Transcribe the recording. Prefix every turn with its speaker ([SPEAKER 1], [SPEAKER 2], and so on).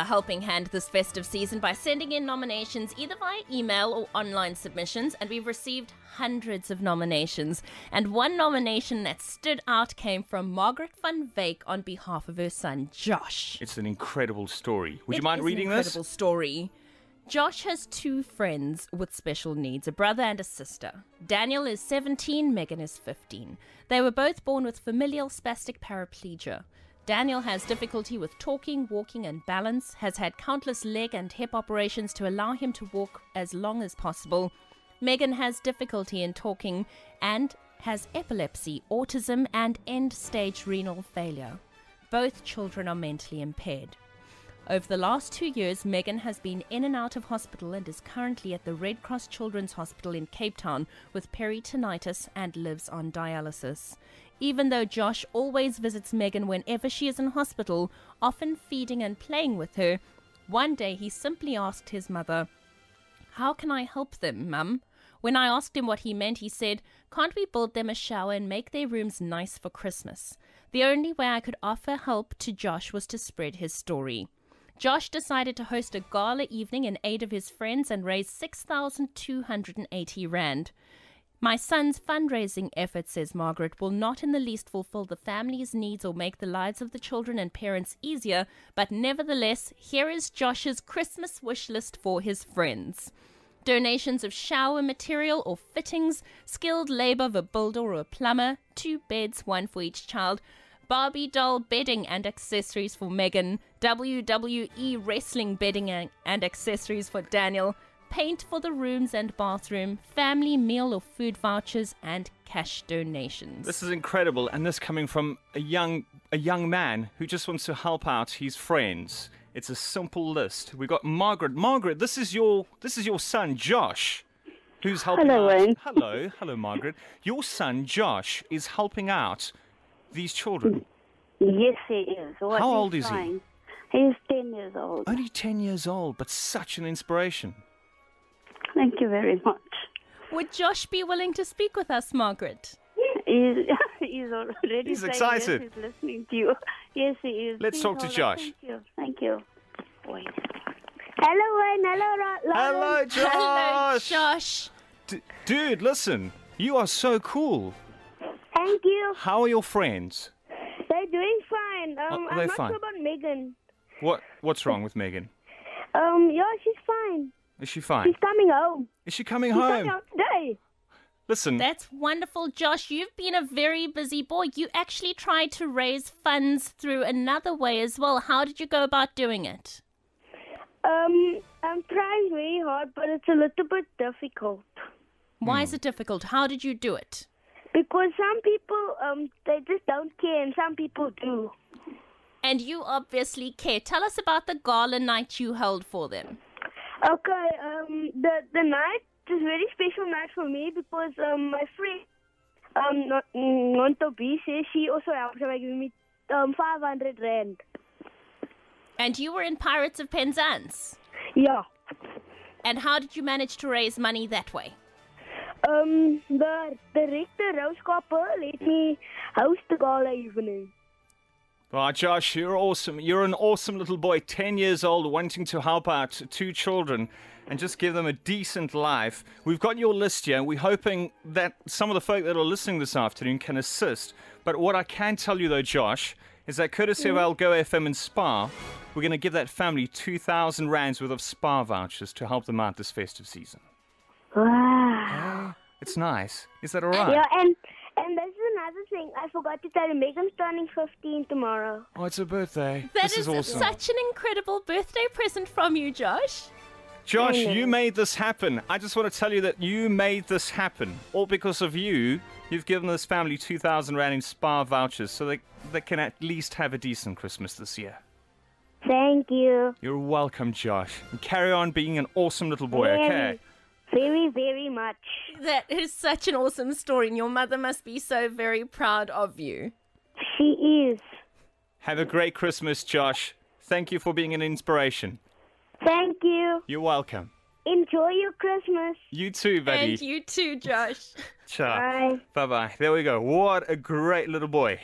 [SPEAKER 1] a helping hand this festive season by sending in nominations either via email or online submissions, and we've received hundreds of nominations. And one nomination that stood out came from Margaret van Wyk on behalf of her son Josh.
[SPEAKER 2] It's an incredible story. Would you mind reading
[SPEAKER 1] an
[SPEAKER 2] this?
[SPEAKER 1] incredible story. Josh has two friends with special needs, a brother and a sister. Daniel is 17, Megan is 15. They were both born with familial spastic paraplegia. Daniel has difficulty with talking, walking, and balance, has had countless leg and hip operations to allow him to walk as long as possible. Megan has difficulty in talking and has epilepsy, autism, and end stage renal failure. Both children are mentally impaired. Over the last two years, Megan has been in and out of hospital and is currently at the Red Cross Children's Hospital in Cape Town with peritonitis and lives on dialysis. Even though Josh always visits Megan whenever she is in hospital, often feeding and playing with her, one day he simply asked his mother, How can I help them, Mum? When I asked him what he meant, he said, Can't we build them a shower and make their rooms nice for Christmas? The only way I could offer help to Josh was to spread his story. Josh decided to host a gala evening in aid of his friends and raise 6,280 Rand. My son's fundraising effort, says Margaret, will not in the least fulfill the family's needs or make the lives of the children and parents easier, but nevertheless, here is Josh's Christmas wish list for his friends. Donations of shower material or fittings, skilled labor of a builder or a plumber, two beds, one for each child, Barbie doll bedding and accessories for Megan, WWE wrestling bedding and and accessories for Daniel, paint for the rooms and bathroom, family meal or food vouchers, and cash donations.
[SPEAKER 2] This is incredible, and this coming from a young a young man who just wants to help out his friends. It's a simple list. We got Margaret. Margaret, this is your this is your son Josh, who's helping
[SPEAKER 3] Hello,
[SPEAKER 2] out.
[SPEAKER 3] Wayne.
[SPEAKER 2] Hello, hello, Margaret. Your son Josh is helping out these children.
[SPEAKER 3] Yes, he is. What
[SPEAKER 2] How old is he?
[SPEAKER 3] He's 10 years old.
[SPEAKER 2] Only ten years old, but such an inspiration.
[SPEAKER 3] Thank you very much.
[SPEAKER 1] Would Josh be willing to speak with us, Margaret?
[SPEAKER 3] He's, he's already
[SPEAKER 2] He's excited.
[SPEAKER 3] Yes, he's listening to you. Yes, he is.
[SPEAKER 2] Let's
[SPEAKER 3] Please
[SPEAKER 2] talk to
[SPEAKER 3] hold on.
[SPEAKER 2] Josh.
[SPEAKER 3] Thank you. Thank you. Wait. Hello, Wayne. Hello, Ro-
[SPEAKER 2] Hello,
[SPEAKER 3] Lauren.
[SPEAKER 1] Hello,
[SPEAKER 2] Josh.
[SPEAKER 1] Josh.
[SPEAKER 2] D- dude, listen. You are so cool.
[SPEAKER 3] Thank you.
[SPEAKER 2] How are your friends?
[SPEAKER 3] They're doing fine. Um,
[SPEAKER 2] Oh,
[SPEAKER 3] I'm not
[SPEAKER 2] fine.
[SPEAKER 3] sure about Megan.
[SPEAKER 2] What What's wrong with Megan?
[SPEAKER 3] Um, yeah, she's fine.
[SPEAKER 2] Is she fine?
[SPEAKER 3] She's coming home.
[SPEAKER 2] Is she coming
[SPEAKER 3] She's
[SPEAKER 2] home?
[SPEAKER 3] coming home today.
[SPEAKER 2] Listen,
[SPEAKER 1] That's wonderful, Josh. You've been a very busy boy. You actually tried to raise funds through another way as well. How did you go about doing it?
[SPEAKER 3] Um, I'm trying very hard, but it's a little bit difficult.
[SPEAKER 1] Why
[SPEAKER 2] Hmm.
[SPEAKER 1] is it difficult? How did you do it?
[SPEAKER 3] Because some people, um, they just don't care, and some people do.
[SPEAKER 1] And you obviously care. Tell us about the gala night you held for them.
[SPEAKER 3] Okay, um, the the night is a very special night for me because um, my friend, um, Nonto B says she also helped by giving me um 500 rand.
[SPEAKER 1] And you were in Pirates of Penzance.
[SPEAKER 3] Yeah.
[SPEAKER 1] And how did you manage to raise money that way?
[SPEAKER 3] Um, the director Rose Copper let me host the gala evening.
[SPEAKER 2] Oh, Josh, you're awesome. You're an awesome little boy, 10 years old, wanting to help out two children and just give them a decent life. We've got your list here, and we're hoping that some of the folk that are listening this afternoon can assist. But what I can tell you, though, Josh, is that courtesy of Algoa FM and Spar, we're going to give that family 2,000 rands worth of Spar vouchers to help them out this festive season.
[SPEAKER 3] Wow.
[SPEAKER 2] It's nice. Is that all uh, right?
[SPEAKER 3] Yeah, and and this is another thing I forgot to tell you. Megan's turning 15 tomorrow.
[SPEAKER 2] Oh, it's her birthday.
[SPEAKER 1] That
[SPEAKER 2] this
[SPEAKER 1] is,
[SPEAKER 2] is awesome.
[SPEAKER 1] such an incredible birthday present from you, Josh.
[SPEAKER 2] Josh, you made this happen. I just want to tell you that you made this happen. All because of you. You've given this family 2,000 Rand in spa vouchers so they, they can at least have a decent Christmas this year.
[SPEAKER 3] Thank you.
[SPEAKER 2] You're welcome, Josh. And carry on being an awesome little boy,
[SPEAKER 3] very,
[SPEAKER 2] okay?
[SPEAKER 3] Very, very much.
[SPEAKER 1] That is such an awesome story, and your mother must be so very proud of you.
[SPEAKER 3] She is.
[SPEAKER 2] Have a great Christmas, Josh. Thank you for being an inspiration.
[SPEAKER 3] Thank you.
[SPEAKER 2] You're welcome.
[SPEAKER 3] Enjoy your Christmas.
[SPEAKER 2] You too, buddy.
[SPEAKER 1] And you too, Josh.
[SPEAKER 2] Ciao.
[SPEAKER 3] Bye.
[SPEAKER 2] Bye bye. There we go. What a great little boy.